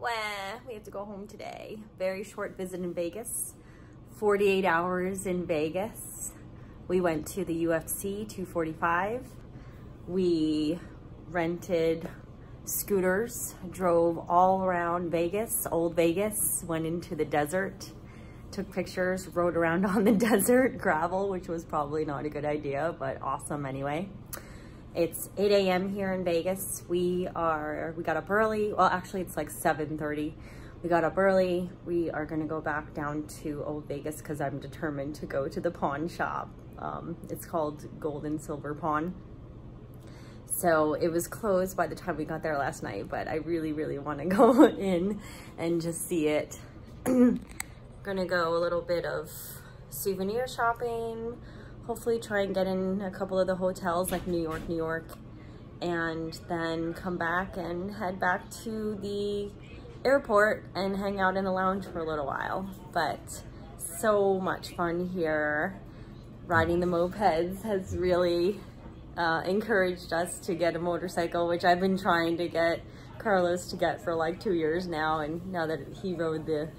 Well, we have to go home today. Very short visit in Vegas. 48 hours in Vegas. We went to the UFC 245. We rented scooters, drove all around Vegas, old Vegas, went into the desert, took pictures, rode around on the desert gravel, which was probably not a good idea, but awesome anyway. It's 8 a.m. here in Vegas. We are, we got up early. Well, actually it's like 7.30. We got up early. We are gonna go back down to Old Vegas because I'm determined to go to the pawn shop. Um, it's called Gold and Silver Pawn. So it was closed by the time we got there last night, but I really, really wanna go in and just see it. gonna go a little bit of souvenir shopping, hopefully try and get in a couple of the hotels like New York, New York, and then come back and head back to the airport and hang out in the lounge for a little while. But so much fun here. Riding the mopeds has really uh, encouraged us to get a motorcycle, which I've been trying to get Carlos to get for like two years now. And now that he rode the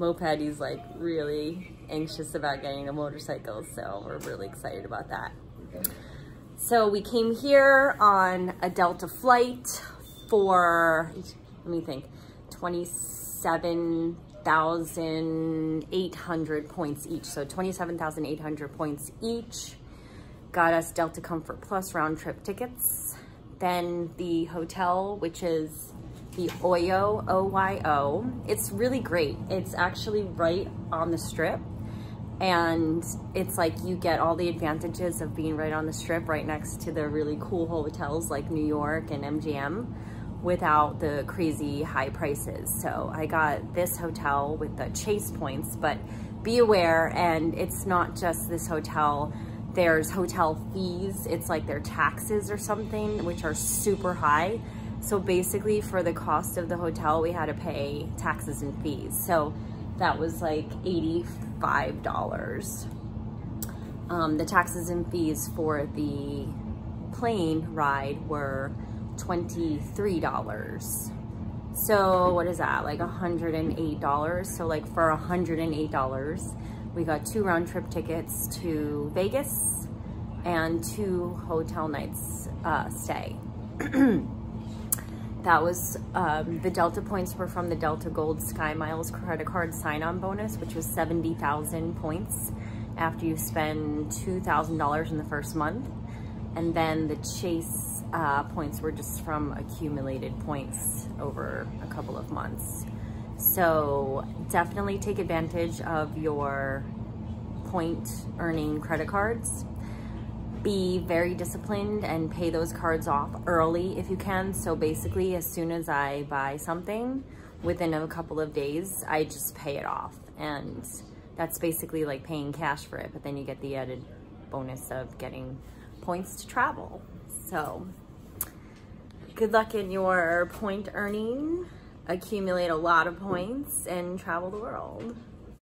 moped, he's like really anxious about getting a motorcycle. So we're really excited about that. So we came here on a Delta flight for, let me think, 27,800 points each. So 27,800 points each got us Delta Comfort Plus round trip tickets. Then the hotel, which is the Oyo, O-Y-O. It's really great. It's actually right on the strip. And it's like you get all the advantages of being right on the strip, right next to the really cool hotels like New York and MGM without the crazy high prices. So I got this hotel with the chase points, but be aware, and it's not just this hotel, there's hotel fees. It's like their taxes or something, which are super high. So basically for the cost of the hotel, we had to pay taxes and fees. So that was like $85. Um, the taxes and fees for the plane ride were $23. So what is that, like $108? So like for $108, we got two round trip tickets to Vegas and two hotel nights uh, stay. that was, um, the Delta points were from the Delta Gold Sky Miles credit card sign-on bonus, which was 70,000 points after you spend $2,000 in the first month. And then the Chase uh, points were just from accumulated points over a couple of months. So definitely take advantage of your point earning credit cards. Be very disciplined and pay those cards off early if you can. So basically as soon as I buy something, within a couple of days, I just pay it off. And that's basically like paying cash for it, but then you get the added bonus of getting points to travel. So good luck in your point earning, accumulate a lot of points and travel the world.